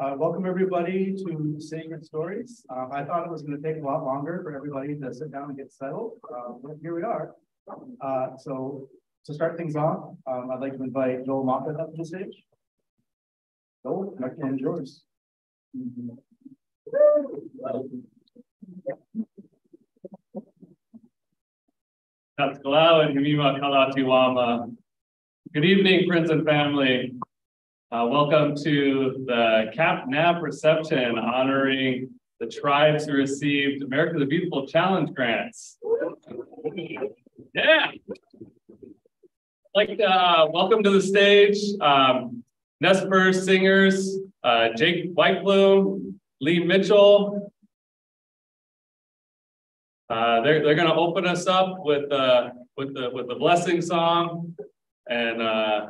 Uh, welcome everybody to Sacred Stories. Uh, I thought it was going to take a lot longer for everybody to sit down and get settled, uh, but here we are. Uh, so to start things off, um, I'd like to invite Joel Moffat up to the stage. Joel, hand is yours. Good evening, friends and family. Uh, welcome to the Cap NAP reception honoring the tribes who received America the Beautiful Challenge grants. Yeah. Like, uh, welcome to the stage, um, Nez Perce singers, uh, Jake Whitebloom, Lee Mitchell. Uh, they're they're going to open us up with uh, with the with the blessing song, and uh,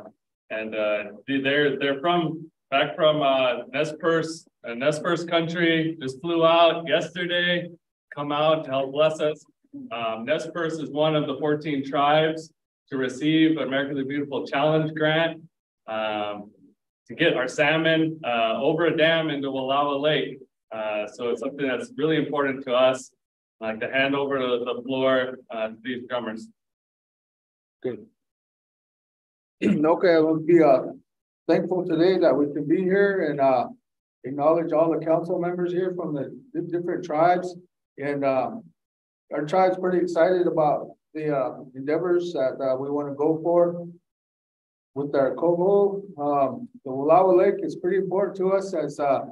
and uh, they're they're from back from uh, Nez Perce, uh, Nez country. Just flew out yesterday. Come out to help bless us. Um, Nez Perce is one of the 14 tribes to receive America the Beautiful Challenge grant um, to get our salmon uh, over a dam into Wallowa Lake. Uh, so it's something that's really important to us. Like to hand over the, the floor uh, to these drummers. Good. okay, I will be uh, thankful today that we can be here and uh, acknowledge all the council members here from the different tribes. And um, our tribe's pretty excited about the uh, endeavors that uh, we want to go for with our coho. Um, the Wallowa Lake is pretty important to us as uh,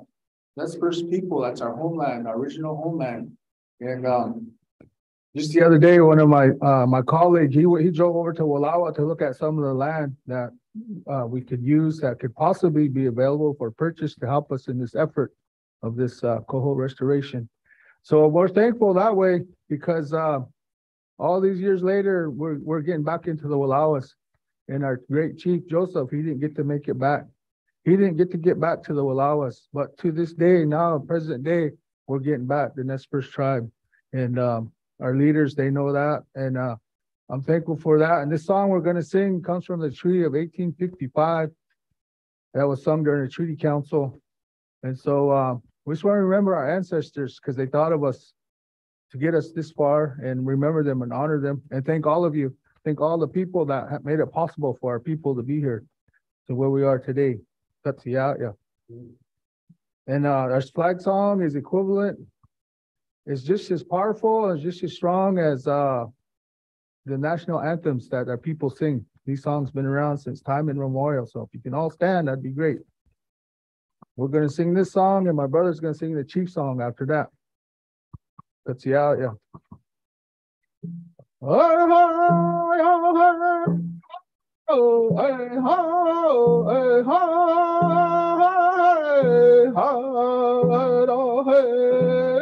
Nez Perce people. That's our homeland, our original homeland. And um, just the other day, one of my uh, my colleagues, he he drove over to Wallowa to look at some of the land that uh, we could use that could possibly be available for purchase to help us in this effort of this uh, coho restoration. So we're thankful that way because uh, all these years later, we're we're getting back into the Wallowas, and our great chief Joseph, he didn't get to make it back. He didn't get to get back to the Wallowas, but to this day, now present day, we're getting back the Nez Perce tribe, and um, our leaders, they know that. And uh, I'm thankful for that. And this song we're going to sing comes from the Treaty of 1855 that was sung during the Treaty Council. And so uh, we just want to remember our ancestors because they thought of us to get us this far and remember them and honor them. And thank all of you. Thank all the people that have made it possible for our people to be here to where we are today. The out, yeah. And uh, our flag song is equivalent is just as powerful and just as strong as uh, the national anthems that our people sing. These songs been around since time immemorial. So if you can all stand, that'd be great. We're gonna sing this song, and my brother's gonna sing the chief song after that. Let's see out, yeah.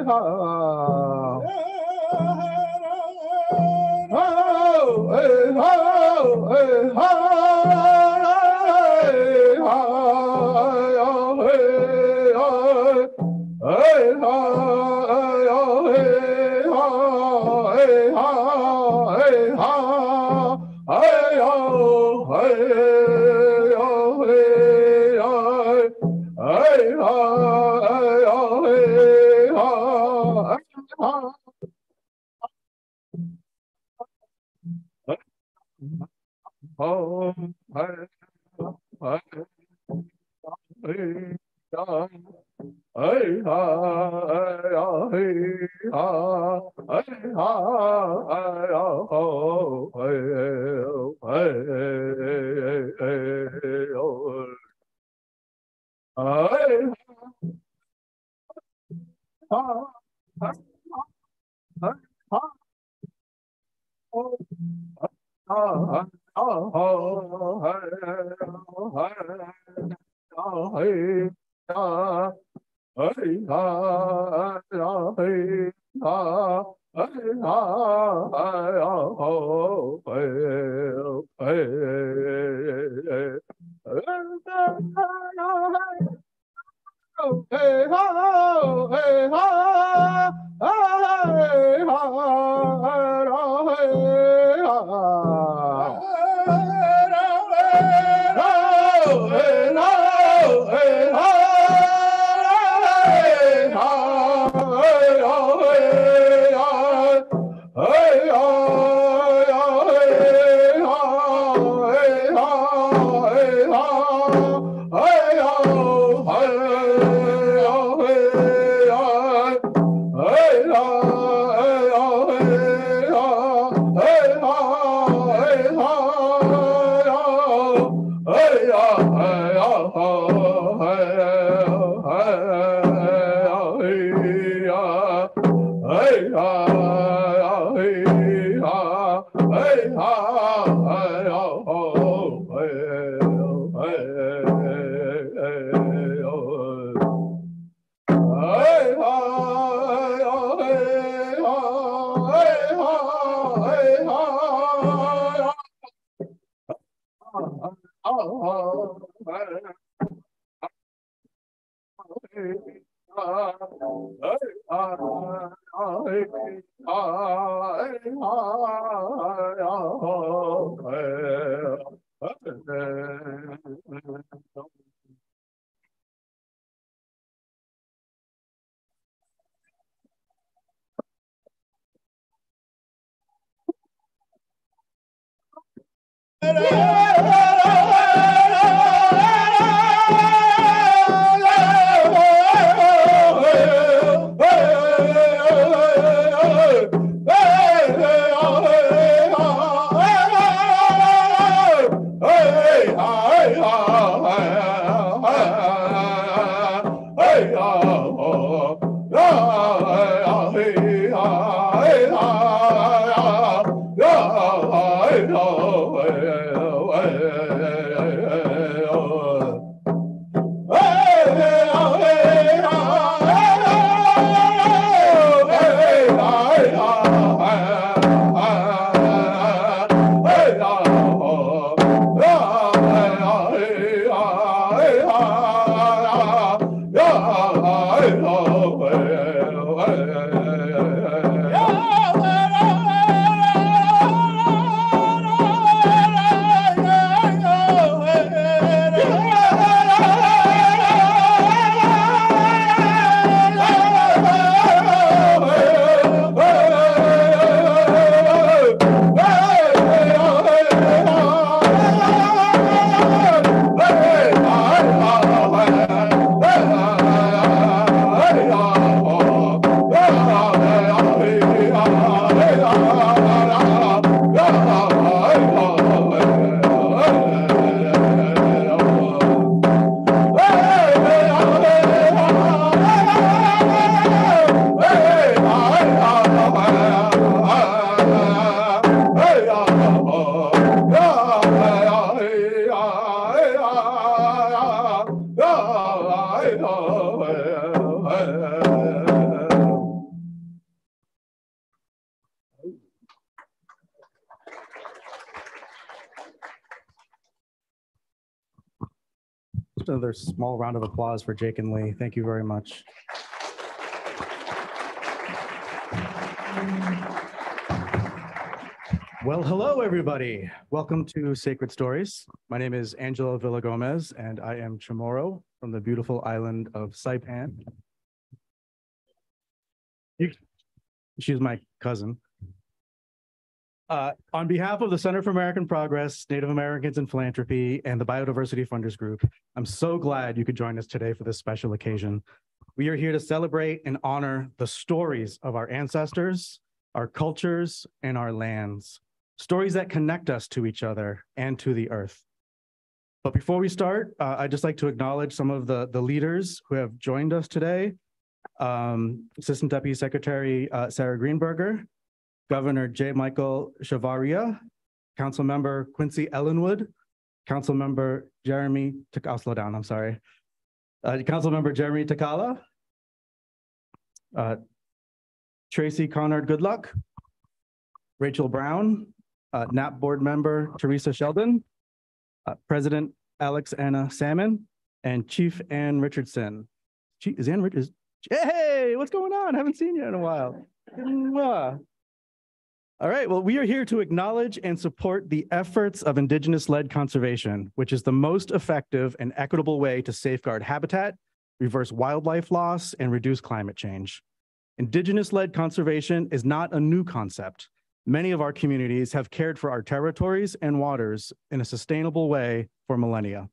Oh, ho, hey, ho, hey, ho, Just round of applause for Jake and Lee. Thank you very much. Well, hello, everybody. Welcome to Sacred Stories. My name is Angelo Villagomez, and I am Chamorro from the beautiful island of Saipan. She's my cousin. Uh, on behalf of the Center for American Progress, Native Americans and Philanthropy, and the Biodiversity Funders Group, I'm so glad you could join us today for this special occasion. We are here to celebrate and honor the stories of our ancestors, our cultures, and our lands. Stories that connect us to each other and to the earth. But before we start, uh, I'd just like to acknowledge some of the, the leaders who have joined us today. Um, Assistant Deputy Secretary uh, Sarah Greenberger, Governor J. Michael Chavarria, Councilmember Quincy Ellenwood, Councilmember Jeremy, I'll slow down, I'm sorry. Uh, Councilmember Jeremy Takala, uh, Tracy Canard Goodluck, Rachel Brown, uh, NAP Board Member Teresa Sheldon, uh, President AlexAnna Salmon, and Chief Anne Richardson. Chief, is Ann Richards? Hey, what's going on? I Haven't seen you in a while. All right, well, we are here to acknowledge and support the efforts of Indigenous-led conservation, which is the most effective and equitable way to safeguard habitat, reverse wildlife loss, and reduce climate change. Indigenous-led conservation is not a new concept. Many of our communities have cared for our territories and waters in a sustainable way for millennia.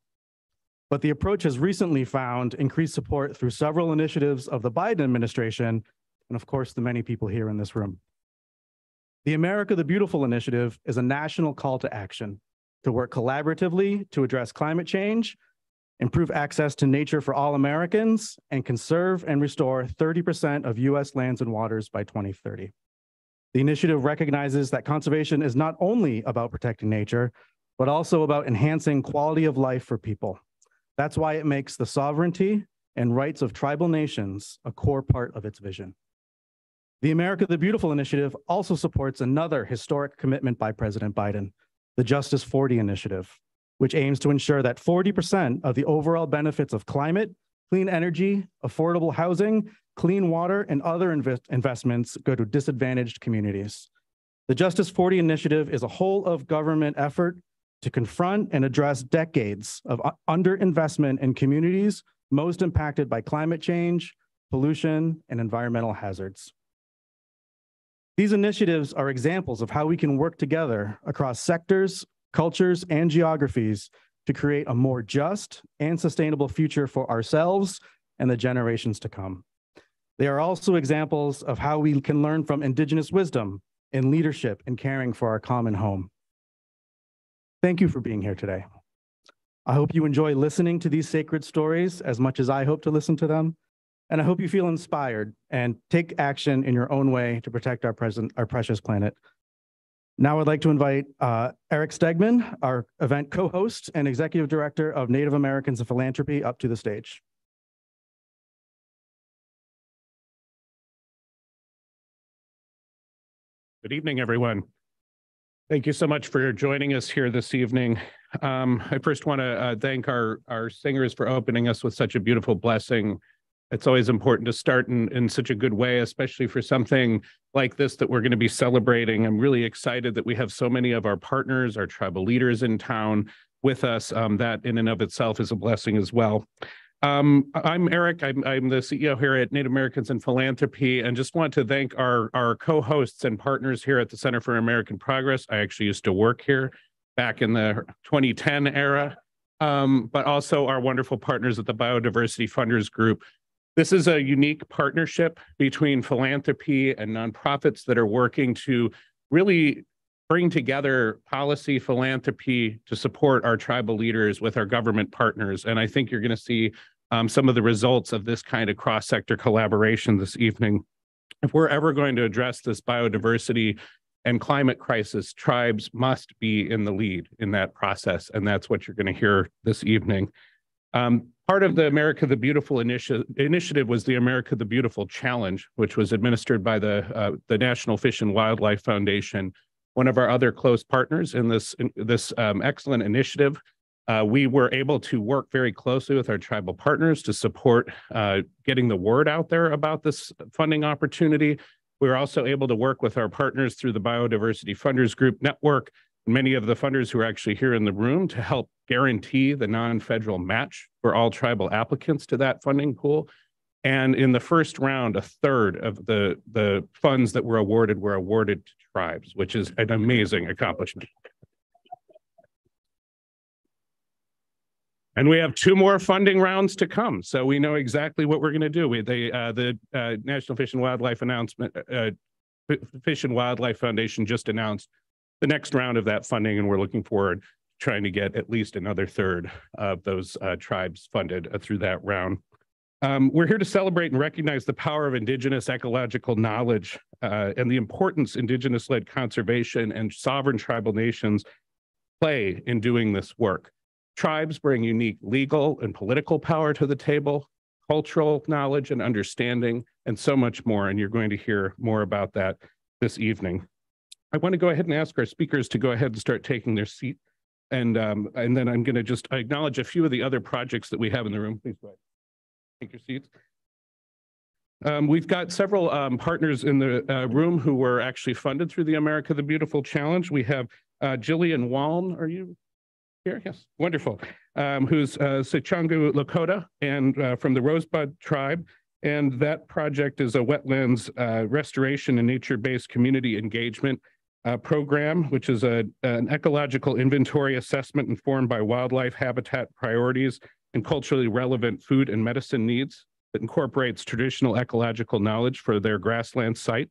But the approach has recently found increased support through several initiatives of the Biden administration, and of course, the many people here in this room. The America the Beautiful initiative is a national call to action to work collaboratively to address climate change, improve access to nature for all Americans, and conserve and restore 30% of US lands and waters by 2030. The initiative recognizes that conservation is not only about protecting nature, but also about enhancing quality of life for people. That's why it makes the sovereignty and rights of tribal nations a core part of its vision. The America the Beautiful initiative also supports another historic commitment by President Biden, the Justice 40 initiative, which aims to ensure that 40% of the overall benefits of climate clean energy, affordable housing, clean water, and other invest- investments go to disadvantaged communities. The Justice 40 initiative is a whole of government effort to confront and address decades of underinvestment in communities most impacted by climate change, pollution, and environmental hazards. These initiatives are examples of how we can work together across sectors, cultures, and geographies to create a more just and sustainable future for ourselves and the generations to come. They are also examples of how we can learn from Indigenous wisdom in leadership and caring for our common home. Thank you for being here today. I hope you enjoy listening to these sacred stories as much as I hope to listen to them. And I hope you feel inspired and take action in your own way to protect our present, our precious planet. Now I'd like to invite uh, Erik Stegman, our event co-host and executive director of Native Americans of Philanthropy, up to the stage. Good evening, everyone. Thank you so much for joining us here this evening. Um, I first want to uh, thank our, our singers for opening us with such a beautiful blessing. It's always important to start in, in such a good way, especially for something like this that we're going to be celebrating. I'm really excited that we have so many of our partners, our tribal leaders in town with us. Um, that in and of itself is a blessing as well. Um, I'm Erik. I'm, I'm the CEO here at Native Americans and Philanthropy, and just want to thank our, our co-hosts and partners here at the Center for American Progress. I actually used to work here back in the 2010 era, um, but also our wonderful partners at the Biodiversity Funders Group. This is a unique partnership between philanthropy and nonprofits that are working to really bring together policy philanthropy to support our tribal leaders with our government partners. And I think you're going to see um, some of the results of this kind of cross sector collaboration this evening. If we're ever going to address this biodiversity and climate crisis, tribes must be in the lead in that process. And that's what you're going to hear this evening. Um, part of the America the Beautiful initi initiative was the America the Beautiful Challenge, which was administered by the, uh, the National Fish and Wildlife Foundation, one of our other close partners in this, in this um, excellent initiative. Uh, we were able to work very closely with our tribal partners to support uh, getting the word out there about this funding opportunity. We were also able to work with our partners through the Biodiversity Funders Group Network, many of the funders who are actually here in the room to help guarantee the non-federal match for all tribal applicants to that funding pool. And in the first round, a third of the, the funds that were awarded were awarded to tribes, which is an amazing accomplishment. And we have two more funding rounds to come, so we know exactly what we're going to do. We, they, uh, the uh, National Fish and Wildlife announcement, uh, Fish and Wildlife Foundation just announced the next round of that funding, and we're looking forward trying to get at least another third of those uh, tribes funded uh, through that round. Um, we're here to celebrate and recognize the power of Indigenous ecological knowledge uh, and the importance Indigenous-led conservation and sovereign tribal nations play in doing this work. Tribes bring unique legal and political power to the table, cultural knowledge and understanding, and so much more. And you're going to hear more about that this evening. I want to go ahead and ask our speakers to go ahead and start taking their seat. And, um, and then I'm going to just acknowledge a few of the other projects that we have in the room. Please go ahead. Take your seats. Um, we've got several um, partners in the uh, room who were actually funded through the America the Beautiful Challenge. We have uh, Jillian Waln. Are you here? Yes, wonderful. Um, who's uh, Sicangu Lakota and uh, from the Rosebud tribe. And that project is a wetlands uh, restoration and nature-based community engagement uh, program, which is a, an ecological inventory assessment informed by wildlife habitat priorities and culturally relevant food and medicine needs that incorporates traditional ecological knowledge for their grassland site.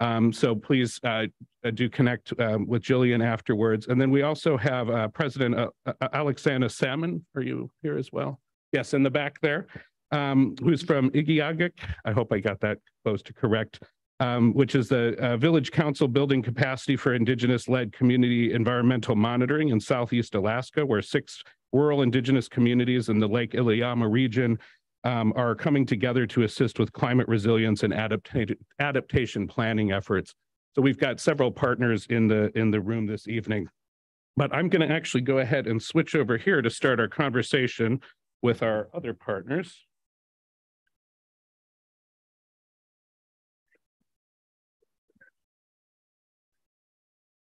Um, so please uh, uh, do connect um, with Jillian afterwards. And then we also have uh, President uh, uh, Alexander Salmon. Are you here as well? Yes, in the back there, um, who's from Igiugig. I hope I got that close to correct. Um, which is the uh, Village Council Building Capacity for Indigenous-Led Community Environmental Monitoring in Southeast Alaska, where six rural Indigenous communities in the Lake Iliamna region um, are coming together to assist with climate resilience and adaptation, adaptation planning efforts. So we've got several partners in the in the room this evening. But I'm going to actually go ahead and switch over here to start our conversation with our other partners.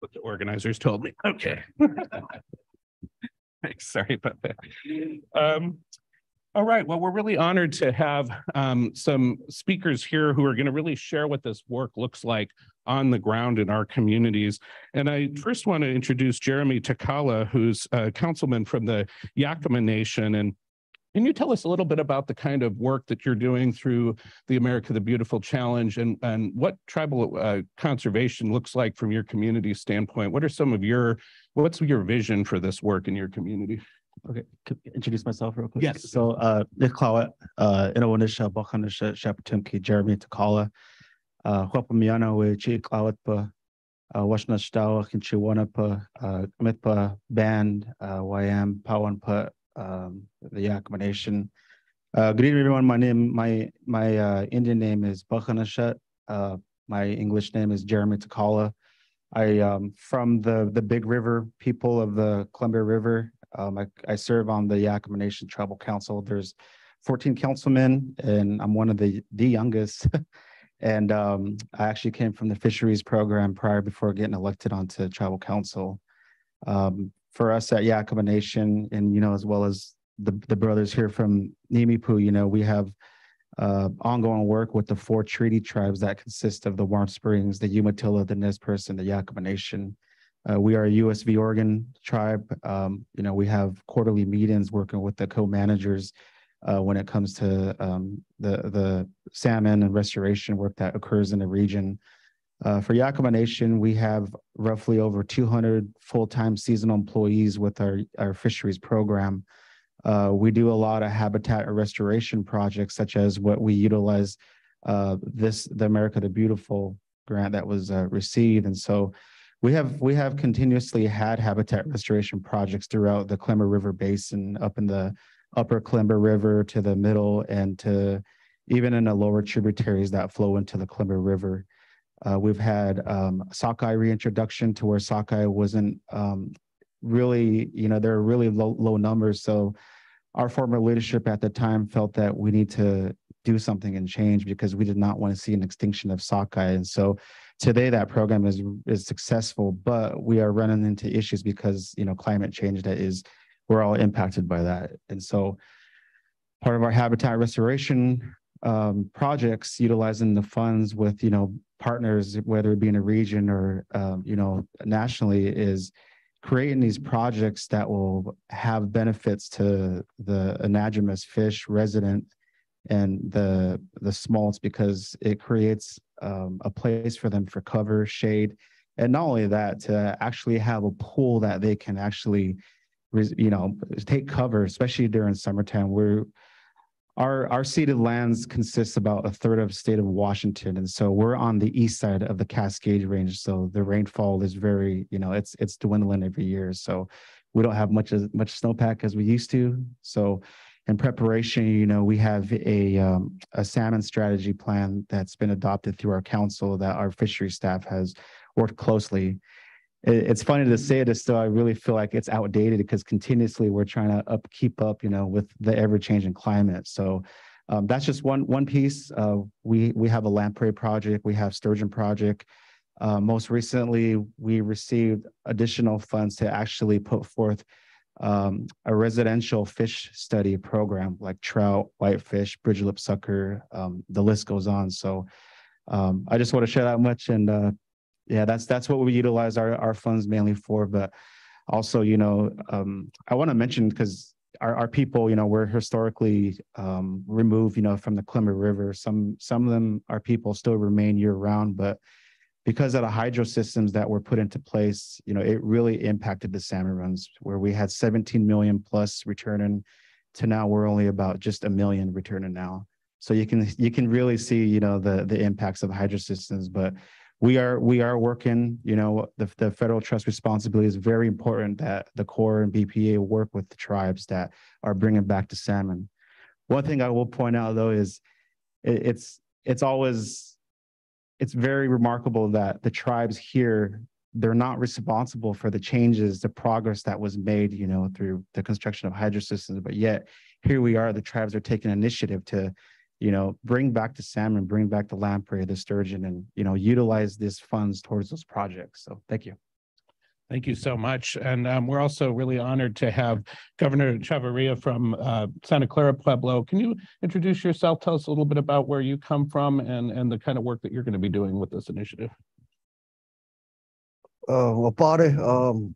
What the organizers told me. Okay. Thanks, sorry about that. Um, all right, well, we're really honored to have um, some speakers here who are going to really share what this work looks like on the ground in our communities. And I first want to introduce Jeremy Takala, who's a councilman from the Yakama Nation. And can you tell us a little bit about the kind of work that you're doing through the America the Beautiful Challenge and, and what tribal uh, conservation looks like from your community standpoint? What are some of your, what's your vision for this work in your community? Okay, introduce myself real quick. Yes. So, uh, Nick Clawet, uh, Inawanisha, Bakanisha, Shapatimki, Jeremy Takala, uh, Huapamiana, Chi Clawet pa, uh, Washna Shtawa, Kinchiwana uh, Mitpa Band, uh, YM, Pawan pa, um, the Yakama Nation. Uh, good evening, everyone. My name, my, my, uh, Indian name is Bakanisha. Uh, my English name is Jeremy Takala. I, um, from the, the Big River people of the Columbia River, um, I, I serve on the Yakama Nation Tribal Council. There's 14 councilmen and I'm one of the, the youngest. and um, I actually came from the fisheries program prior before getting elected onto tribal council. Um, for us at Yakama Nation and, you know, as well as the, the brothers here from Nimiipuu, you know, we have uh, ongoing work with the four treaty tribes that consist of the Warm Springs, the Umatilla, the Nez Perce, and the Yakama Nation. Uh, we are a U.S. v. Oregon tribe. Um, you know, we have quarterly meetings working with the co-managers uh, when it comes to um, the the salmon and restoration work that occurs in the region. Uh, for Yakama Nation, we have roughly over 200 full-time seasonal employees with our, our fisheries program. Uh, we do a lot of habitat restoration projects, such as what we utilize uh, this, the America the Beautiful grant that was uh, received. And so we have we have continuously had habitat restoration projects throughout the Columbia River Basin, up in the upper Columbia River to the middle and to even in the lower tributaries that flow into the Columbia River. Uh, we've had um, sockeye reintroduction to where sockeye wasn't um, really, you know, there are really low, low numbers. So our former leadership at the time felt that we need to do something and change because we did not want to see an extinction of sockeye. And so today that program is is successful, but we are running into issues because you know climate change that is we're all impacted by that. And so part of our habitat restoration um, projects utilizing the funds with you know partners, whether it be in a region or um, you know nationally, is creating these projects that will have benefits to the anadromous fish resident and the the smolts because it creates um, a place for them for cover shade and not only that to actually have a pool that they can actually you know take cover especially during summertime. Where our our ceded lands consists about a third of state of washington and so we're on the east side of the cascade range so the rainfall is very you know it's it's dwindling every year so we don't have much as much snowpack as we used to so in preparation, you know, we have a um, a salmon strategy plan that's been adopted through our council that our fishery staff has worked closely. It, it's funny to say this, though. I really feel like it's outdated because continuously we're trying to up keep up, you know, with the ever changing climate. So. Um, that's just one one piece. Uh, we we have a lamprey project. We have sturgeon project. Uh, most recently, we received additional funds to actually put forth um, a residential fish study program like trout, whitefish, bridge-lip sucker, um, the list goes on. So um, I just want to share that much. And uh, yeah, that's that's what we utilize our, our funds mainly for. But also, you know, um, I want to mention because our, our people, you know, we're historically um, removed, you know, from the Columbia River. Some some of them, our people still remain year round, but because of the hydro systems that were put into place, you know, it really impacted the salmon runs where we had 17 million plus returning to now we're only about just a million returning now. So you can you can really see, you know, the the impacts of hydro systems, but we are we are working, you know, the, the federal trust responsibility is very important that the Corps and BPA work with the tribes that are bringing back the salmon. One thing I will point out though is it, it's it's always it's very remarkable that the tribes here they're not responsible for the changes the progress that was made you know through the construction of hydro systems but yet here we are the tribes are taking initiative to you know bring back the salmon bring back the lamprey the sturgeon and you know utilize these funds towards those projects so thank you Thank you so much. And um, we're also really honored to have Governor Chavarria from uh, Santa Clara Pueblo. Can you introduce yourself? Tell us a little bit about where you come from and, and the kind of work that you're going to be doing with this initiative. uh wapare um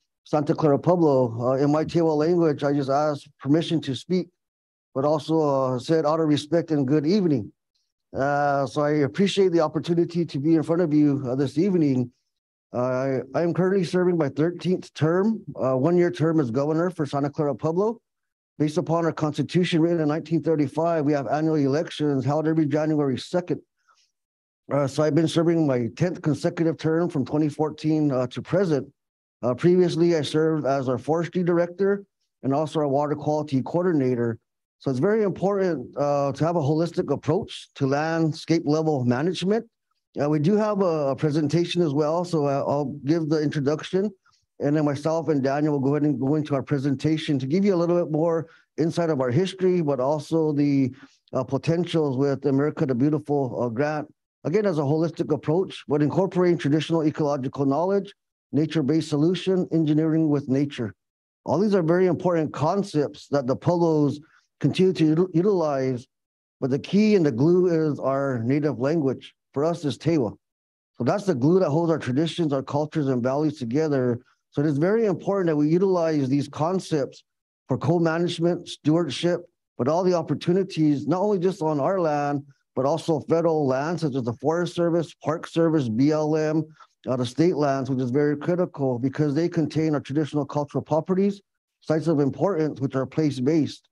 Santa Clara Pueblo. Uh, in my Tewa language, I just asked permission to speak, but also uh, said out of respect and good evening. Uh, so I appreciate the opportunity to be in front of you uh, this evening. Uh, I am currently serving my 13th term, uh, one-year term as governor for Santa Clara Pueblo. Based upon our constitution written in 1935, we have annual elections held every January 2nd. Uh, so I've been serving my 10th consecutive term from 2014 uh, to present. Uh, previously, I served as our forestry director and also our water quality coordinator. So it's very important uh, to have a holistic approach to landscape level management. Uh, we do have a, a presentation as well, so I'll give the introduction. And then myself and Daniel will go ahead and go into our presentation to give you a little bit more insight of our history, but also the uh, potentials with America the Beautiful uh, grant again, as a holistic approach, but incorporating traditional ecological knowledge, nature-based solution, engineering with nature. All these are very important concepts that the Pueblos continue to utilize, but the key and the glue is our native language. For us, is Tewa. So that's the glue that holds our traditions, our cultures, and values together. So it is very important that we utilize these concepts for co-management, stewardship, but all the opportunities, not only just on our land, but also federal land, such as the Forest Service, Park Service, BLM, uh, the state lands, which is very critical because they contain our traditional cultural properties, sites of importance, which are place-based.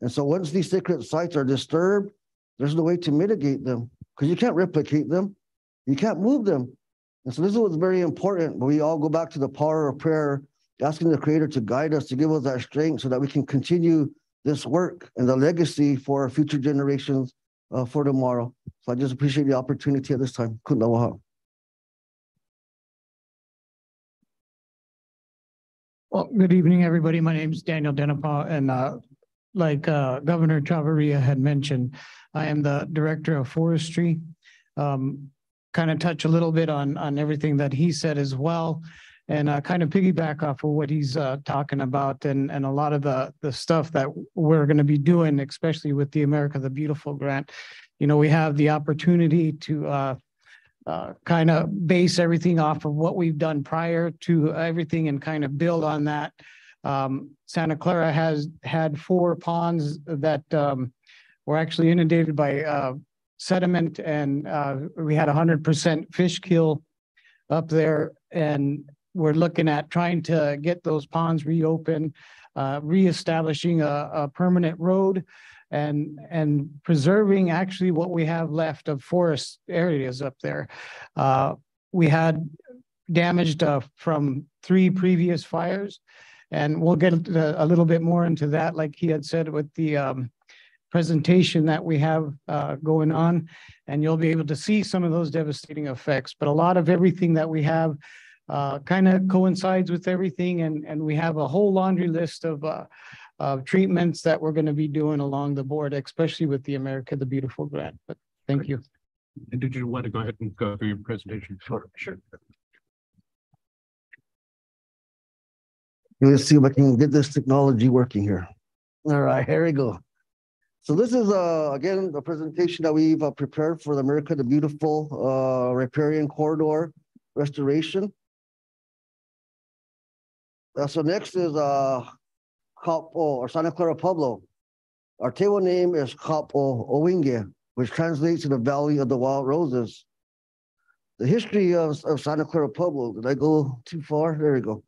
And so once these sacred sites are disturbed, there's no way to mitigate them because you can't replicate them. You can't move them. And so this is what's very important. But we all go back to the power of prayer, asking the Creator to guide us, to give us that strength so that we can continue this work and the legacy for future generations uh, for tomorrow. So I just appreciate the opportunity at this time. Kuna Well, good evening, everybody. My name is Daniel Denipah, and uh, like uh, Governor Chavarria had mentioned, I am the Director of Forestry. Um, Kind of touch a little bit on, on everything that he said as well, and uh, kind of piggyback off of what he's uh, talking about and, and a lot of the, the stuff that we're going to be doing, especially with the America the Beautiful grant. You know, we have the opportunity to uh, kind of base everything off of what we've done prior to everything and kind of build on that. Um, Santa Clara has had four ponds that um, were actually inundated by uh, sediment and uh, we had hundred percent fish kill up there. And we're looking at trying to get those ponds reopened, uh, reestablishing a, a permanent road and, and preserving actually what we have left of forest areas up there. Uh, we had damaged uh, from three previous fires. And we'll get a, a little bit more into that, like he had said with the um, presentation that we have uh, going on. And you'll be able to see some of those devastating effects. But a lot of everything that we have uh, kind of coincides with everything. And, and we have a whole laundry list of uh, of treatments that we're going to be doing along the board, especially with the America the Beautiful grant. But thank you. And did you want to go ahead and go through your presentation? Sure. Sure. Let's see if I can get this technology working here. All right, here we go. So this is, uh, again, a presentation that we've uh, prepared for the America the Beautiful uh, riparian corridor restoration. Uh, so next is uh, Kha'p'o or Santa Clara Pueblo. Our table name is Kha'p'o Owingeh, which translates to the Valley of the Wild Roses. The history of, of Santa Clara Pueblo, did I go too far? There we go.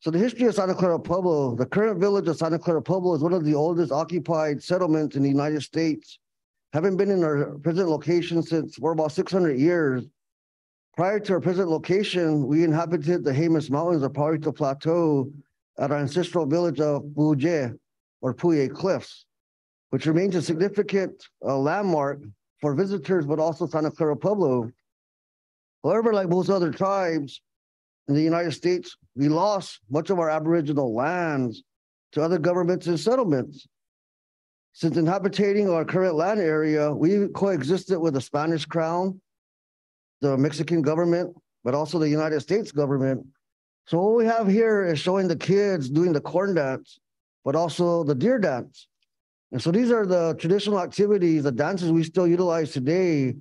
So the history of Santa Clara Pueblo, the current village of Santa Clara Pueblo is one of the oldest occupied settlements in the United States. Having been in our present location since for about 600 years, Prior to our present location, we inhabited the Jemez Mountains or Pajarito Plateau at our ancestral village of Buje or Puye Cliffs, which remains a significant uh, landmark for visitors, but also Santa Clara Pueblo. However, like most other tribes in the United States, we lost much of our aboriginal lands to other governments and settlements. Since inhabiting our current land area, we coexisted with the Spanish crown, the Mexican government, but also the United States government. So what we have here is showing the kids doing the corn dance, but also the deer dance. And so these are the traditional activities, the dances we still utilize today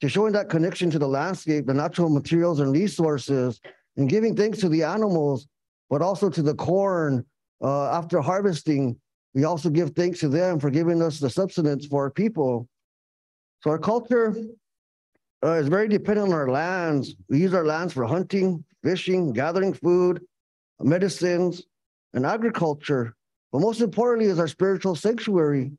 to showing that connection to the landscape, the natural materials and resources, and giving thanks to the animals, but also to the corn uh, after harvesting. We also give thanks to them for giving us the subsistence for our people. So our culture uh, is very dependent on our lands. We use our lands for hunting, fishing, gathering food, medicines, and agriculture. But most importantly is our spiritual sanctuary.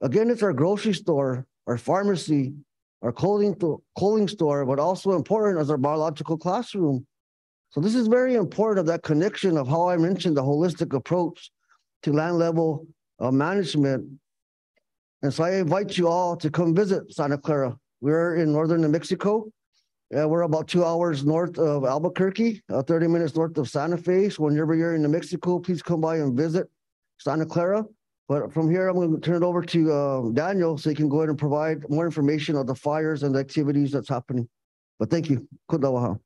Again, it's our grocery store, our pharmacy, our clothing, clothing store, but also important as our biological classroom. So this is very important of that connection of how I mentioned the holistic approach to land level uh, management. And so I invite you all to come visit Santa Clara. We're in northern New Mexico. Uh, we're about two hours north of Albuquerque, uh, 30 minutes north of Santa Fe. So whenever you're in New Mexico, please come by and visit Santa Clara. But from here, I'm going to turn it over to uh, Daniel so he can go ahead and provide more information on the fires and the activities that's happening. But thank you. Kudawaha.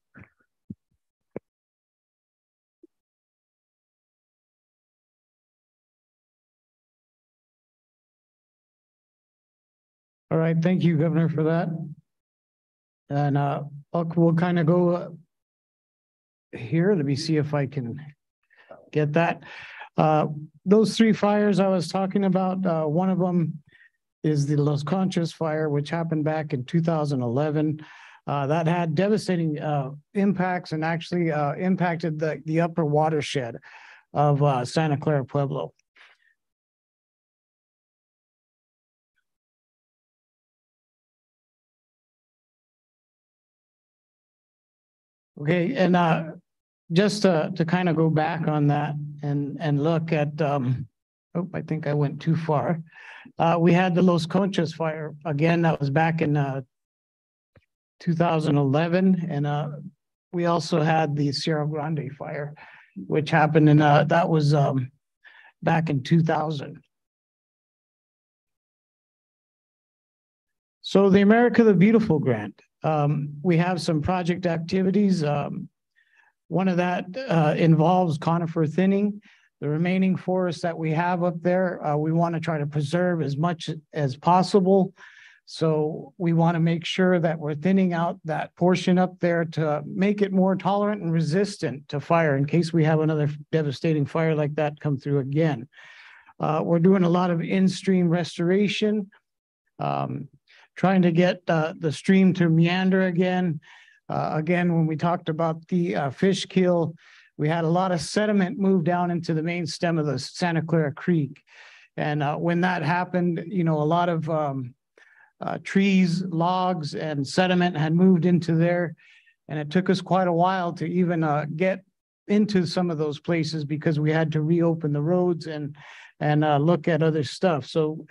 All right, thank you, Governor, for that. And uh, we'll kind of go uh, here. Let me see if I can get that. Uh, those three fires I was talking about, uh, one of them is the Las Conchas fire, which happened back in 2011. Uh, that had devastating uh, impacts and actually uh, impacted the, the upper watershed of Santa Clara Pueblo. Okay, and uh, just to, kind of go back on that and, and look at, um, oh, I think I went too far. Uh, we had the Las Conchas fire. Again, that was back in uh, 2011. And we also had the Cerro Grande fire, which happened in, that was um, back in 2000. So the America the Beautiful grant, um, we have some project activities. Um, one of that uh, involves conifer thinning. The remaining forests that we have up there, uh, we want to try to preserve as much as possible. So we want to make sure that we're thinning out that portion up there to make it more tolerant and resistant to fire in case we have another devastating fire like that come through again. Uh, we're doing a lot of in-stream restoration. Um, trying to get uh, the stream to meander again. Uh, again, when we talked about the uh, fish kill, we had a lot of sediment move down into the main stem of the Santa Clara Creek. And uh, when that happened, you know, a lot of um, uh, trees, logs, and sediment had moved into there. And it took us quite a while to even uh, get into some of those places because we had to reopen the roads and and look at other stuff. So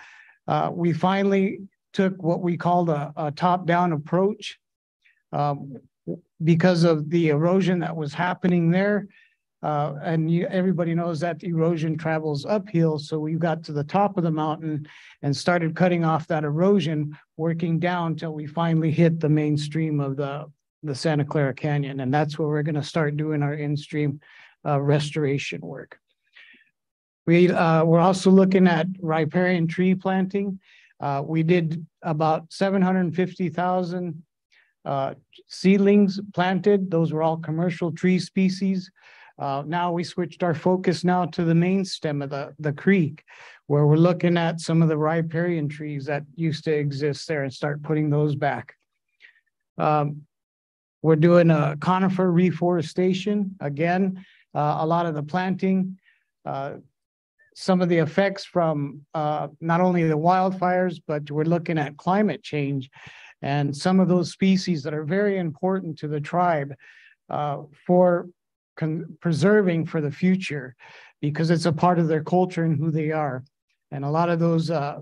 we finally took what we called a, a top-down approach um, because of the erosion that was happening there. Uh, and you, everybody knows that erosion travels uphill. So we got to the top of the mountain and started cutting off that erosion, working down till we finally hit the mainstream of the, the Santa Clara Canyon. And that's where we're going to start doing our in-stream uh, restoration work. We, uh, we're also looking at riparian tree planting. Uh, we did about 750,000 uh, seedlings planted. Those were all commercial tree species. Uh, now we switched our focus now to the main stem of the, the creek, where we're looking at some of the riparian trees that used to exist there and start putting those back. Um, we're doing a conifer reforestation. Again, uh, a lot of the planting, uh, some of the effects from uh, not only the wildfires, but we're looking at climate change. And some of those species that are very important to the tribe uh, for preserving for the future because it's a part of their culture and who they are. And a lot of those uh,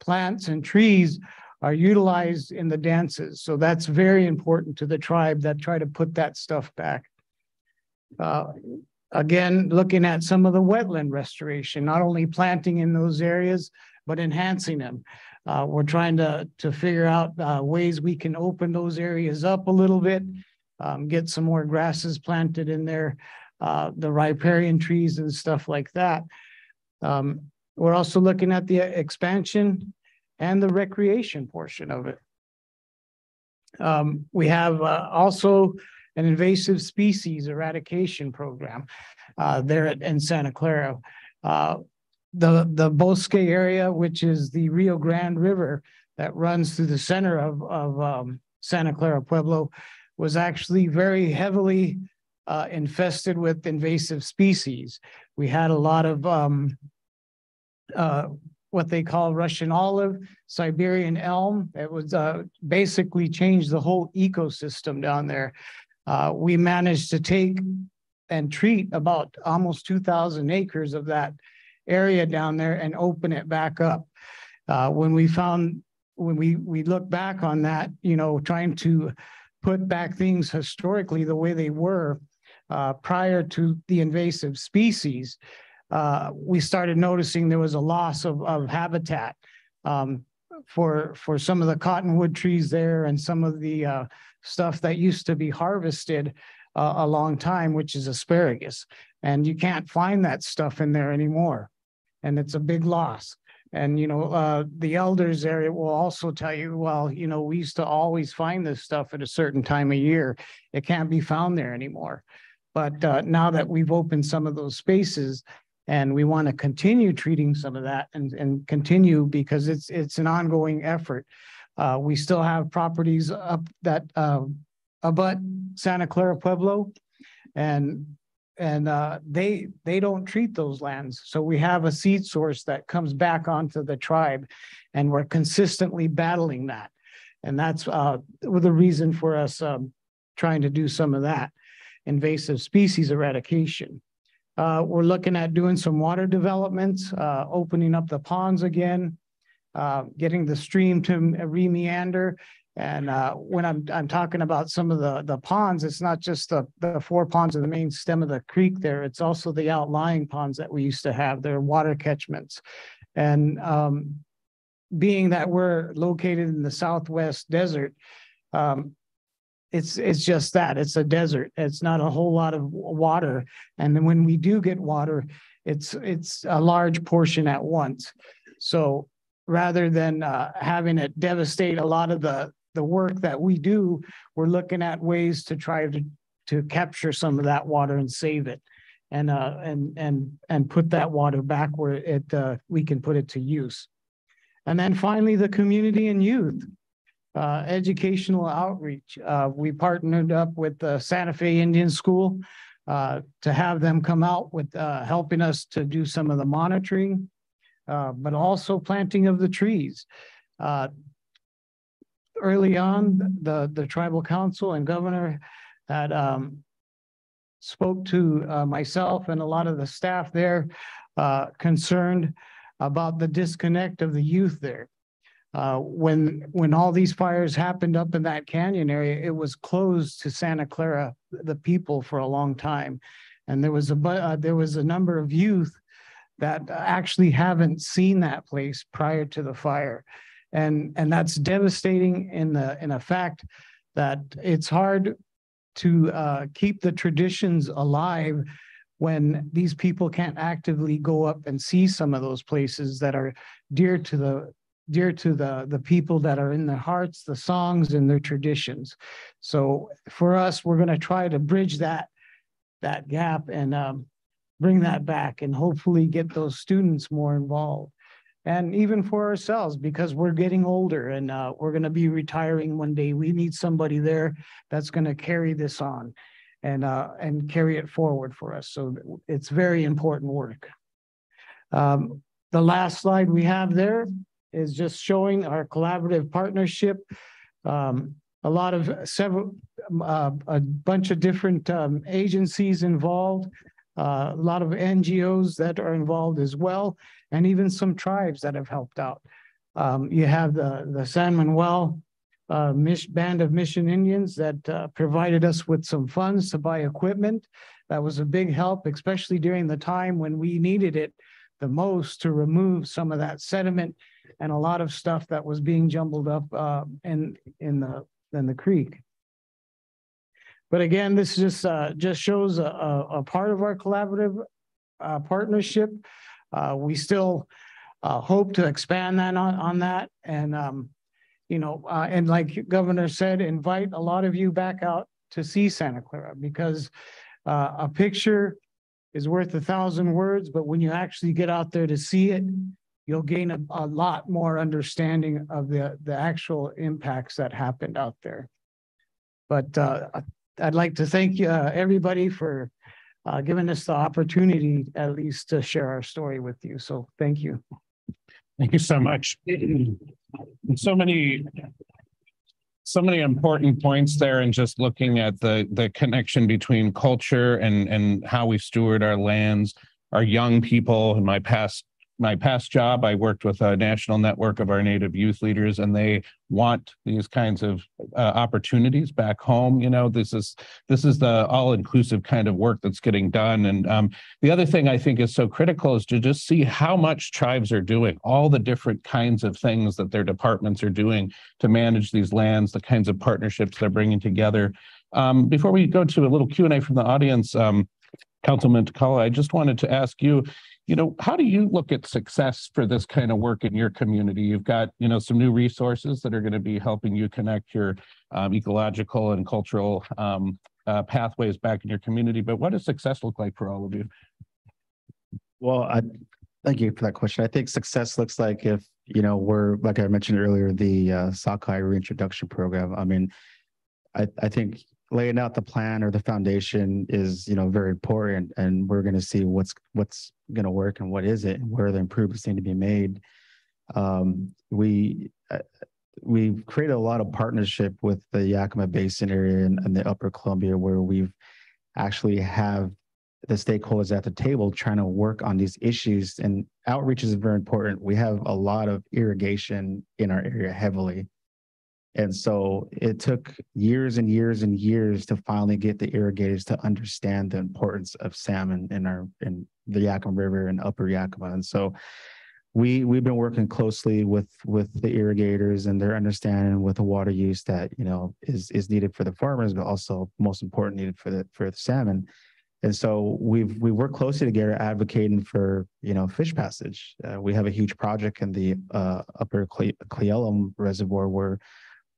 plants and trees are utilized in the dances. So that's very important to the tribe that try to put that stuff back. Uh, again, looking at some of the wetland restoration, not only planting in those areas, but enhancing them. Uh, we're trying to, to figure out uh, ways we can open those areas up a little bit, um, get some more grasses planted in there, uh, the riparian trees and stuff like that. Um, we're also looking at the expansion and the recreation portion of it. Um, we have uh, also an invasive species eradication program uh, there at, in Santa Clara. Uh, the, the Bosque area, which is the Rio Grande River that runs through the center of, of um, Santa Clara Pueblo, was actually very heavily uh, infested with invasive species. We had a lot of um, uh, what they call Russian olive, Siberian elm. It was uh, basically changed the whole ecosystem down there. Uh, we managed to take and treat about almost 2,000 acres of that area down there and open it back up. Uh, when we found, when we, we look back on that, you know, trying to put back things historically the way they were uh, prior to the invasive species, uh, we started noticing there was a loss of, of habitat um, for for some of the cottonwood trees there and some of the uh, stuff that used to be harvested uh, a long time, which is asparagus. And you can't find that stuff in there anymore. And it's a big loss. And, you know, uh, the elders area will also tell you, well, you know, we used to always find this stuff at a certain time of year. It can't be found there anymore. But uh, now that we've opened some of those spaces, and we want to continue treating some of that and, and continue because it's it's an ongoing effort. Uh, we still have properties up that uh, abut Santa Clara Pueblo, and and uh, they they don't treat those lands. So we have a seed source that comes back onto the tribe, and we're consistently battling that, and that's uh, the reason for us um, trying to do some of that invasive species eradication. Uh, we're looking at doing some water developments, uh, opening up the ponds again, uh, getting the stream to re-meander. And uh, when I'm I'm talking about some of the the ponds, it's not just the the four ponds of the main stem of the creek there. It's also the outlying ponds that we used to have. They're water catchments, and um, being that we're located in the Southwest desert, um, it's it's just that it's a desert it's not a whole lot of water and then when we do get water it's it's a large portion at once so rather than uh, having it devastate a lot of the the work that we do we're looking at ways to try to to capture some of that water and save it. And uh and and and put that water back where it uh, we can put it to use. And then finally the community and youth uh, educational outreach. Uh, we partnered up with the Santa Fe Indian School uh, to have them come out with uh, helping us to do some of the monitoring, uh, but also planting of the trees. Uh, early on, the, the tribal council and governor had um, spoke to myself and a lot of the staff there concerned about the disconnect of the youth there. Uh, when when all these fires happened up in that canyon area, it was closed to Santa Clara, the people, for a long time, and there was a uh, there was a number of youth that actually haven't seen that place prior to the fire, and and that's devastating in the in a fact that it's hard to uh, keep the traditions alive when these people can't actively go up and see some of those places that are dear to the dear to the the people that are in their hearts, the songs and their traditions. So for us, we're going to try to bridge that that gap and um, bring that back, and hopefully get those students more involved. And even for ourselves, because we're getting older and uh, we're going to be retiring one day, we need somebody there that's going to carry this on and uh, and carry it forward for us. So it's very important work. Um, the last slide we have there is just showing our collaborative partnership Um, a lot of several, uh, a bunch of different, um, agencies involved. Uh, a lot of NGOs that are involved as well, and even some tribes that have helped out. Um, you have the, the San Manuel, uh, Band of Mission Indians that, uh, provided us with some funds to buy equipment. That was a big help, especially during the time when we needed it the most to remove some of that sediment and a lot of stuff that was being jumbled up uh, in in the in the creek. But again, this just uh, just shows a, a, part of our collaborative uh, partnership. Uh, we still uh, hope to expand that on, on that, and um, you know, uh, and like Governor said, invite a lot of you back out to see Santa Clara because a picture is worth a thousand words, but when you actually get out there to see it, you'll gain a, a lot more understanding of the, the actual impacts that happened out there. But uh, I'd like to thank uh, everybody for uh, giving us the opportunity at least to share our story with you. So thank you. Thank you so much. so many so many important points there and just looking at the the connection between culture and and how we steward our lands our young people in my past my past job, I worked with a national network of our Native youth leaders, and they want these kinds of uh, opportunities back home. You know, this is this is the all-inclusive kind of work that's getting done. And um, the other thing I think is so critical is to just see how much tribes are doing, all the different kinds of things that their departments are doing to manage these lands, the kinds of partnerships they're bringing together. Um, before we go to a little Q and A from the audience. Um, Councilman Takala, I just wanted to ask you, you know, how do you look at success for this kind of work in your community? You've got, you know, some new resources that are going to be helping you connect your um, ecological and cultural um, uh, pathways back in your community. But what does success look like for all of you? Well, I thank you for that question. I think success looks like if, you know, we're, like I mentioned earlier, the uh, sockeye reintroduction program. I mean, I, I think laying out the plan or the foundation is you know very important and we're going to see what's what's going to work and what is it and where the improvements need to be made. Um, we uh, we've created a lot of partnership with the yakima basin area and, and the upper columbia where we've actually have the stakeholders at the table trying to work on these issues and outreach is very important. We have a lot of irrigation in our area heavily and so it took years and years and years to finally get the irrigators to understand the importance of salmon in our in the Yakima River and Upper Yakima. And so we we've been working closely with with the irrigators and their understanding with the water use that you know is is needed for the farmers, but also most important needed for the for the salmon. And so we've we work closely together advocating for you know fish passage. Uh, we have a huge project in the uh, upper Cle- Cle Elum Reservoir where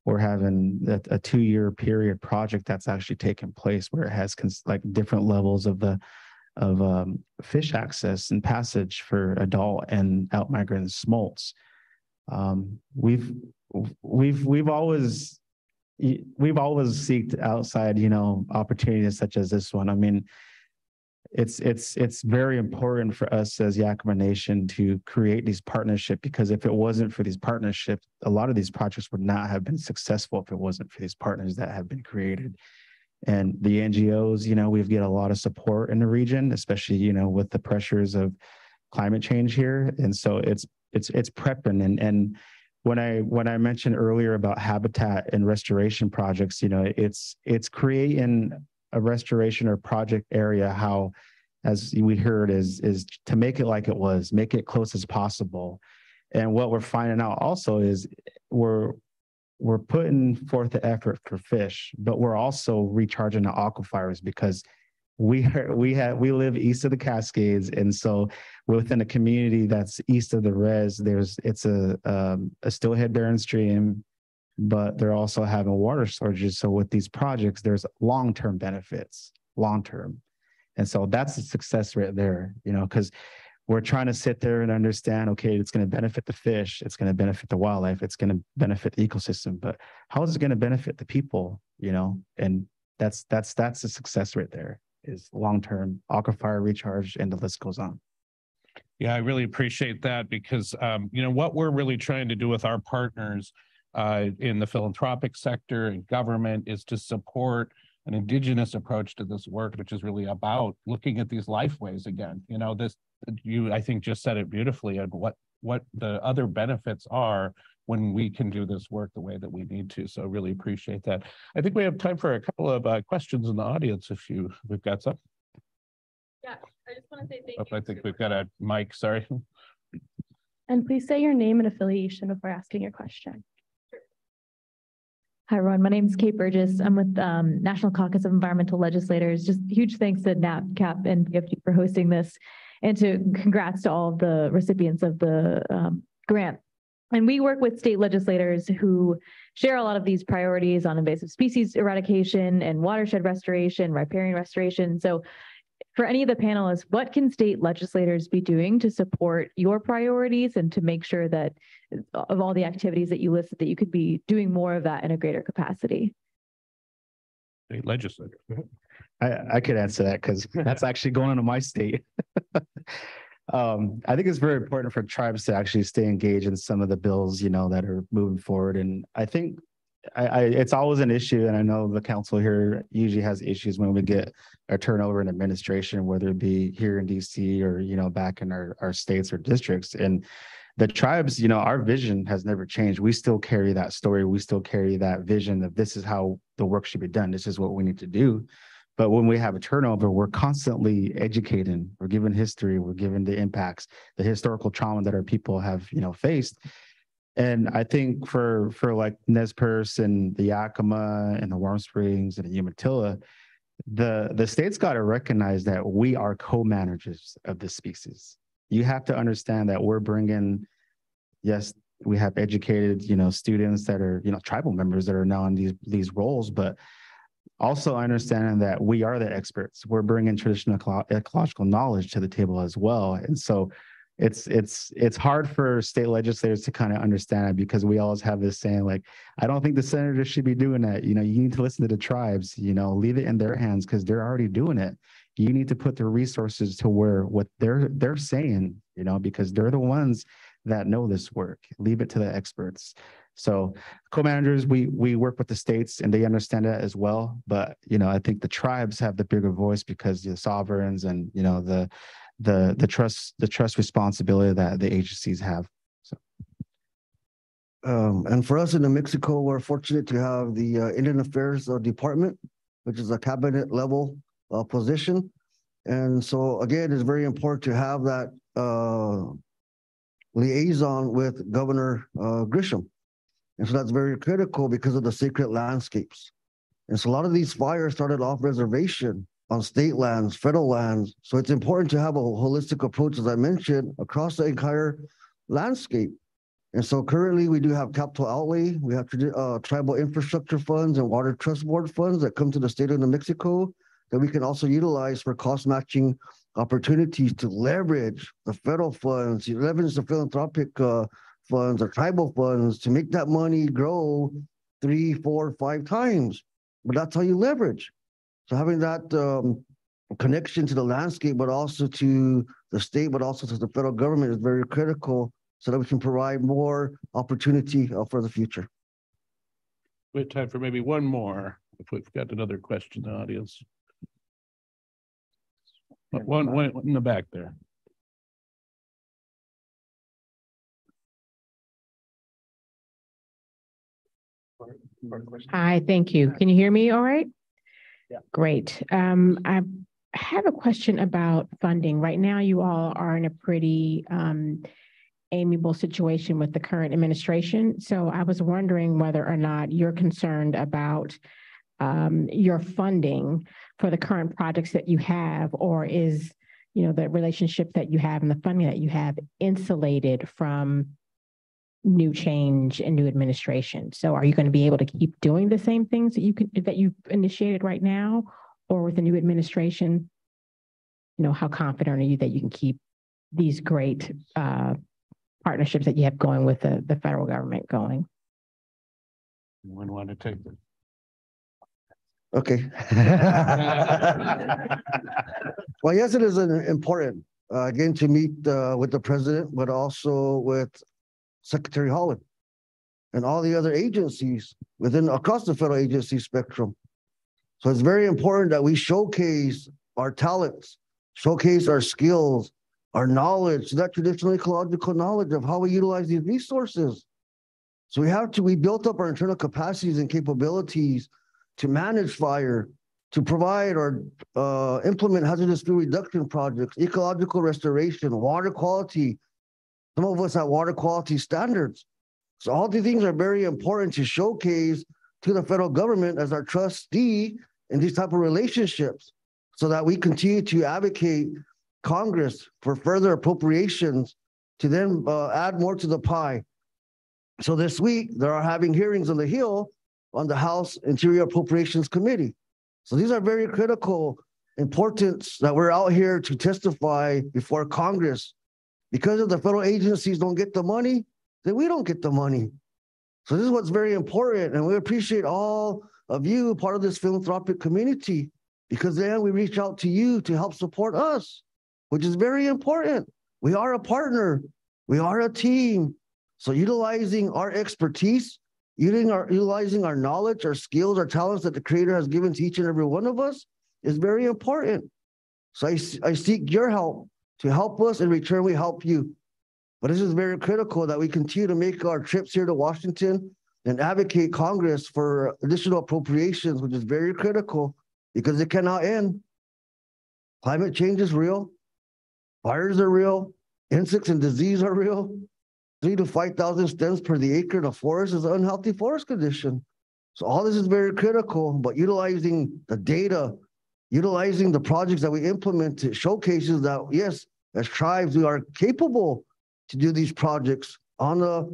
we're having a, a two-year period project that's actually taken place where it has cons- like different levels of the of um, fish access and passage for adult and outmigrant smolts. Um, we've we've we've always we've always seeked outside, you know, opportunities such as this one. I mean, it's it's it's very important for us as Yakama Nation to create these partnerships because if it wasn't for these partnerships, a lot of these projects would not have been successful if it wasn't for these partners that have been created. And the NGOs, you know, we've get a lot of support in the region, especially you know with the pressures of climate change here, and so it's it's it's prepping and and when I when I mentioned earlier about habitat and restoration projects, you know, it's it's creating a restoration or project area, how, as we heard, is is to make it like it was, make it close as possible. And what we're finding out also is we're we're putting forth the effort for fish, but we're also recharging the aquifers because we are, we have we live east of the Cascades, and so within a community that's east of the res, there's it's a um, a steelhead bearing stream but they're also having water shortages. So with these projects, there's long-term benefits, long-term. And so that's the success right there, you know, because we're trying to sit there and understand, okay, it's going to benefit the fish, it's going to benefit the wildlife, it's going to benefit the ecosystem, but how is it going to benefit the people, you know? And that's that's that's the success right there is long-term aquifer recharge and the list goes on. Yeah, I really appreciate that because um, you know what we're really trying to do with our partners uh, in the philanthropic sector and government is to support an indigenous approach to this work, which is really about looking at these lifeways again. You know, this you I think just said it beautifully and what what the other benefits are when we can do this work the way that we need to. So really appreciate that. I think we have time for a couple of uh, questions in the audience if you we've got some. Yeah, I just want to say thank Oh, you. I think we've got a mic, sorry. And please say your name and affiliation before asking your question. Hi, everyone. My name is Kate Burgess. I'm with um, National Caucus of Environmental Legislators. Just huge thanks to NAPCAP and BFG for hosting this and to congrats to all of the recipients of the um, grant. And we work with state legislators who share a lot of these priorities on invasive species eradication and watershed restoration, riparian restoration. So for any of the panelists, what can state legislators be doing to support your priorities and to make sure that of all the activities that you listed, that you could be doing more of that in a greater capacity? State legislator. I, I could answer that because that's actually going on in my state. Um, I think it's very important for tribes to actually stay engaged in some of the bills, you know, that are moving forward. And I think I, I, it's always an issue, and I know the council here usually has issues when we get a turnover in administration, whether it be here in DC or, you know, back in our, our states or districts. And the tribes, you know, our vision has never changed. We still carry that story. We still carry that vision that this is how the work should be done. This is what we need to do. But when we have a turnover, we're constantly educating, we're given history, we're given the impacts, the historical trauma that our people have, you know, faced. And I think for for like Nez Perce and the Yakama and the Warm Springs and the Umatilla, the the state's got to recognize that we are co-managers of this species. You have to understand that we're bringing, yes, we have educated, you know, students that are, you know, tribal members that are now in these these roles, but also understanding that we are the experts. We're bringing traditional ecological knowledge to the table as well, and so it's it's it's hard for state legislators to kind of understand it because we always have this saying like i don't think the senators should be doing that. You know you need to listen to the tribes you know leave it in their hands because they're already doing it. You need to put the resources to where what they're they're saying you know because they're the ones that know this work. Leave it to the experts. So co-managers we we work with the states and they understand that as well but you know i think the tribes have the bigger voice because the sovereigns and you know the the the trust the trust responsibility that the agencies have. So Um, and for us in New Mexico, we're fortunate to have the uh, Indian Affairs uh, Department, which is a cabinet level uh, position. And so again, it's very important to have that uh, liaison with Governor uh, Grisham. And so that's very critical because of the sacred landscapes. And so a lot of these fires started off reservation on state lands, federal lands. So it's important to have a holistic approach, as I mentioned, across the entire landscape. And so currently we do have capital outlay, we have uh, tribal infrastructure funds and water trust board funds that come to the state of New Mexico that we can also utilize for cost matching opportunities to leverage the federal funds, leverage the philanthropic uh, funds or tribal funds to make that money grow three, four, five times. But that's how you leverage. So having that um, connection to the landscape, but also to the state, but also to the federal government is very critical so that we can provide more opportunity uh, for the future. We have time for maybe one more, if we've got another question in the audience. One, one in the back there. Hi, thank you. Can you hear me all right? Yeah. Great. Um, I have a question about funding. Right now, you all are in a pretty um, amiable situation with the current administration. So I was wondering whether or not you're concerned about um, your funding for the current projects that you have, or is you know the relationship that you have and the funding that you have insulated from new change and new administration. So are you going to be able to keep doing the same things that you can that you've initiated right now or with the new administration? You know, how confident are you that you can keep these great uh, partnerships that you have going with the, the federal government going? Anyone want to take this? Okay. well, yes, it is an important, uh, again, to meet uh, with the president, but also with Secretary Haaland. and all the other agencies within across the federal agency spectrum. So it's very important that we showcase our talents, showcase our skills, our knowledge, that traditional ecological knowledge of how we utilize these resources. So we have to, we built up our internal capacities and capabilities to manage fire, to provide or uh, implement hazardous fuel reduction projects, ecological restoration, water quality. Some of us have water quality standards. So all these things are very important to showcase to the federal government as our trustee in these type of relationships so that we continue to advocate Congress for further appropriations to then uh, add more to the pie. So this week, they are having hearings on the Hill on the House Interior Appropriations Committee. So these are very critical importance that we're out here to testify before Congress. Because if the federal agencies don't get the money, then we don't get the money. So this is what's very important. And we appreciate all of you, part of this philanthropic community, because then we reach out to you to help support us, which is very important. We are a partner. We are a team. So utilizing our expertise Using our, utilizing our knowledge, our skills, our talents that the Creator has given to each and every one of us is very important. So I, I seek your help to help us. In return, we help you. But this is very critical that we continue to make our trips here to Washington and advocate Congress for additional appropriations, which is very critical because it cannot end. Climate change is real. Fires are real. Insects and disease are real three to 5,000 stems per the acre in a forest is an unhealthy forest condition. So all this is very critical, but utilizing the data, utilizing the projects that we implement it showcases that, yes, as tribes, we are capable to do these projects on a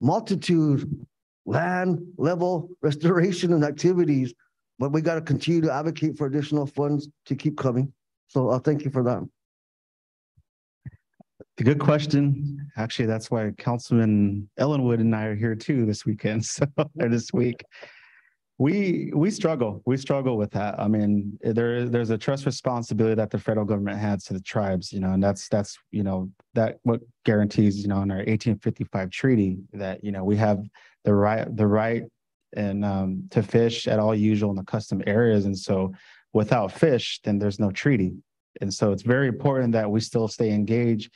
multitude land level restoration and activities, but we got to continue to advocate for additional funds to keep coming. So I'll uh, thank you for that. A good question. Actually, that's why Councilman Ellenwood and I are here too this weekend, so or this week. We we struggle. We struggle with that. I mean, there there's a trust responsibility that the federal government has to the tribes, you know, and that's that's you know that what guarantees you know in our 1855 treaty that you know we have the right the right and um, to fish at all usual and the custom areas, and so without fish, then there's no treaty, and so it's very important that we still stay engaged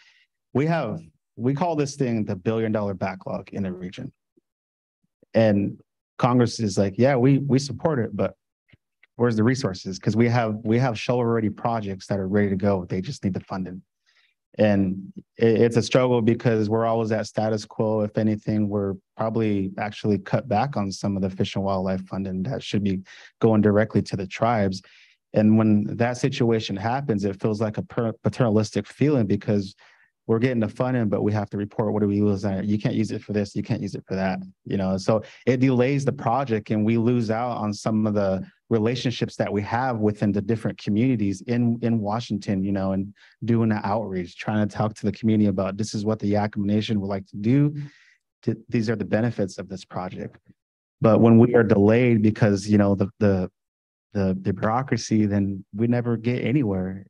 we have we call this thing the billion dollar backlog in the region and congress is like yeah we we support it but where's the resources? Because we have we have shovel ready projects that are ready to go. They just need the funding. And it, it's a struggle because we're always at status quo. If anything we're probably actually cut back on some of the fish and wildlife funding that should be going directly to the tribes. And when that situation happens it feels like a paternalistic feeling because we're getting the funding, but we have to report what do we it. You can't use it for this, you can't use it for that. You know, so it delays the project and we lose out on some of the relationships that we have within the different communities in in Washington, you know, and doing the outreach, trying to talk to the community about this is what the Yakama Nation would like to do. To, these are the benefits of this project. But when we are delayed because you know the the the, the bureaucracy, then we never get anywhere.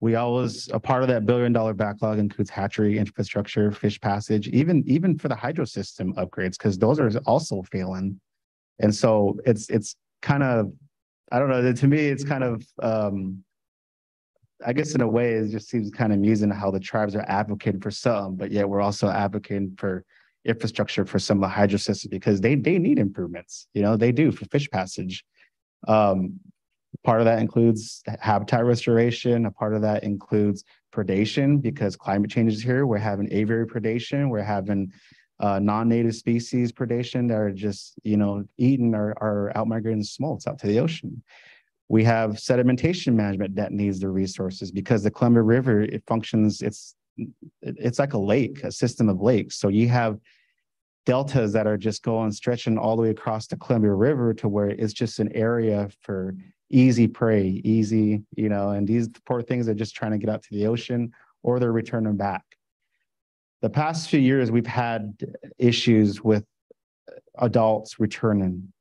We always a part of that billion dollar backlog includes hatchery infrastructure, fish passage, even even for the hydro system upgrades because those are also failing. And so it's it's kind of I don't know. To me, it's kind of um, I guess in a way it just seems kind of amusing how the tribes are advocating for some, but yet we're also advocating for infrastructure for some of the hydro systems because they they need improvements. You know, they do for fish passage. Um, Part of that includes habitat restoration. A part of that includes predation because climate change is here. We're having aviary predation. We're having uh, non-native species predation that are just, you know, eating our, our outmigrating smolts out to the ocean. We have sedimentation management that needs the resources because the Columbia River, it functions, it's it's like a lake, a system of lakes. So you have deltas that are just going stretching all the way across the Columbia River to where it's just an area for easy prey, easy, you know, and these poor things are just trying to get out to the ocean or they're returning back. The past few years, we've had issues with adults returning.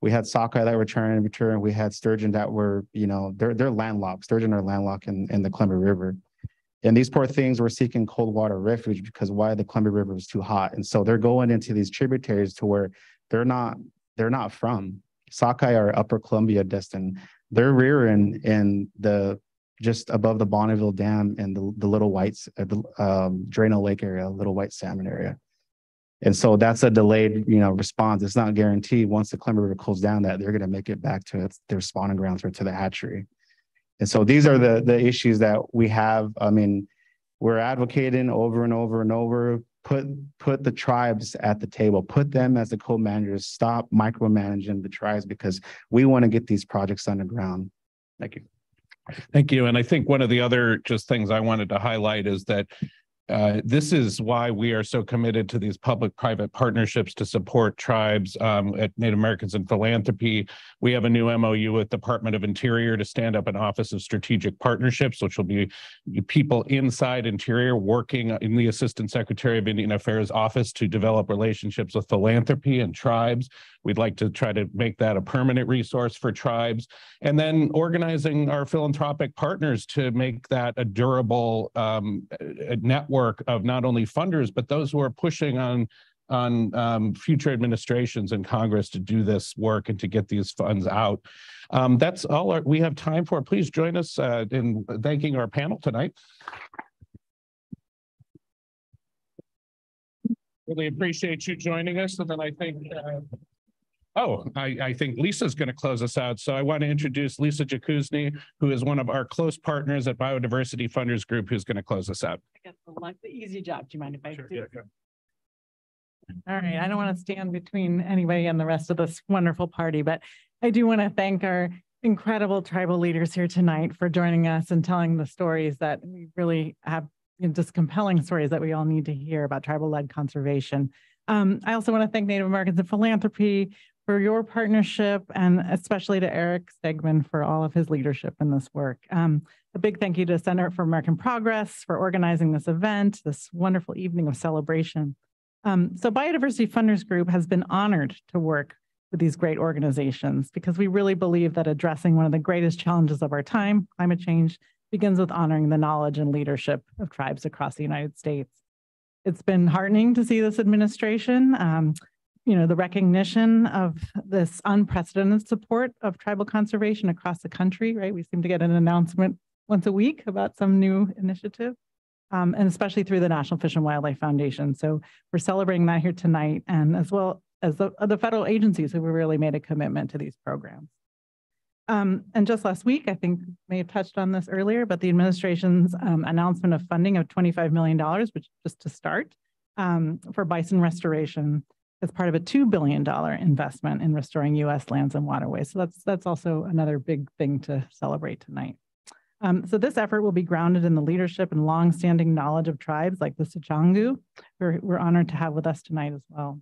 We had sockeye that returned and returned. We had sturgeon that were, you know, they're they're landlocked. Sturgeon are landlocked in, in the Columbia River. And these poor things were seeking cold water refuge because why the Columbia River was too hot. And so they're going into these tributaries to where they're not, they're not from. Sockeye or Upper Columbia Destin, they're rearing in the just above the Bonneville Dam and the, the Little Whites, uh, the um, Drano Lake area, Little White Salmon area. And so that's a delayed, you know, response. It's not guaranteed. Once the Columbia River cools down, that they're going to make it back to its, their spawning grounds or to the hatchery. And so these are the the issues that we have. I mean, we're advocating over and over and over. Put put the tribes at the table. Put them as the co-managers. Stop micromanaging the tribes because we want to get these projects on the ground. Thank you. Thank you. And I think one of the other just things I wanted to highlight is that uh, this is why we are so committed to these public-private partnerships to support tribes um, at Native Americans in philanthropy. We have a new MOU with Department of Interior to stand up an Office of Strategic Partnerships, which will be people inside Interior working in the Assistant Secretary of Indian Affairs office to develop relationships with philanthropy and tribes. We'd like to try to make that a permanent resource for tribes. And then organizing our philanthropic partners to make that a durable um, network of not only funders, but those who are pushing on on um, future administrations and Congress to do this work and to get these funds out. Um, that's all our, we have time for. Please join us uh, in thanking our panel tonight. Really appreciate you joining us. And then I think uh, Oh, I, I think Lisa's going to close us out. So I want to introduce Lisa Jaguzny, who is one of our close partners at Biodiversity Funders Group, who's going to close us out. I got the, like the easy job. Do you mind if I Sure, do? yeah, yeah. All right, I don't want to stand between anybody and the rest of this wonderful party, but I do want to thank our incredible tribal leaders here tonight for joining us and telling the stories that we really have, you know, just compelling stories that we all need to hear about tribal-led conservation. Um, I also want to thank Native Americans in Philanthropy for your partnership and especially to Erik Stegman for all of his leadership in this work. Um, a big thank you to Center for American Progress for organizing this event, this wonderful evening of celebration. Um, so Biodiversity Funders Group has been honored to work with these great organizations because we really believe that addressing one of the greatest challenges of our time, climate change, begins with honoring the knowledge and leadership of tribes across the United States. It's been heartening to see this administration um, you know, the recognition of this unprecedented support of tribal conservation across the country, right? We seem to get an announcement once a week about some new initiative, um, and especially through the National Fish and Wildlife Foundation. So we're celebrating that here tonight, and as well as the, the federal agencies who really made a commitment to these programs. Um, and just last week, I think may have touched on this earlier, but the administration's um, announcement of funding of $25 million, which just to start, um, for bison restoration as part of a $2 billion investment in restoring U.S. lands and waterways. So that's, that's also another big thing to celebrate tonight. Um, so this effort will be grounded in the leadership and longstanding knowledge of tribes like the Sicangu, who we're honored to have with us tonight as well.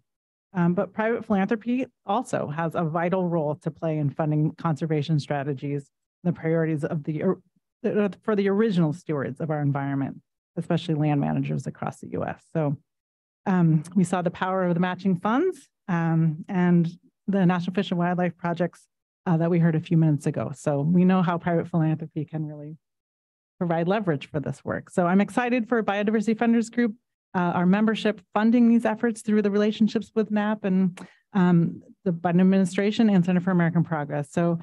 Um, but private philanthropy also has a vital role to play in funding conservation strategies, the priorities of the for the original stewards of our environment, especially land managers across the U.S. So um, we saw the power of the matching funds um, and the National Fish and Wildlife projects uh, that we heard a few minutes ago. So we know how private philanthropy can really provide leverage for this work. So I'm excited for Biodiversity Funders Group, uh, our membership funding these efforts through the relationships with NAP and um, the Biden administration and Center for American Progress. So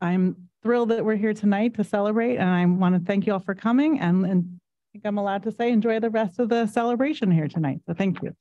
I'm thrilled that we're here tonight to celebrate and I want to thank you all for coming and, and think I'm allowed to say enjoy the rest of the celebration here tonight. So thank you.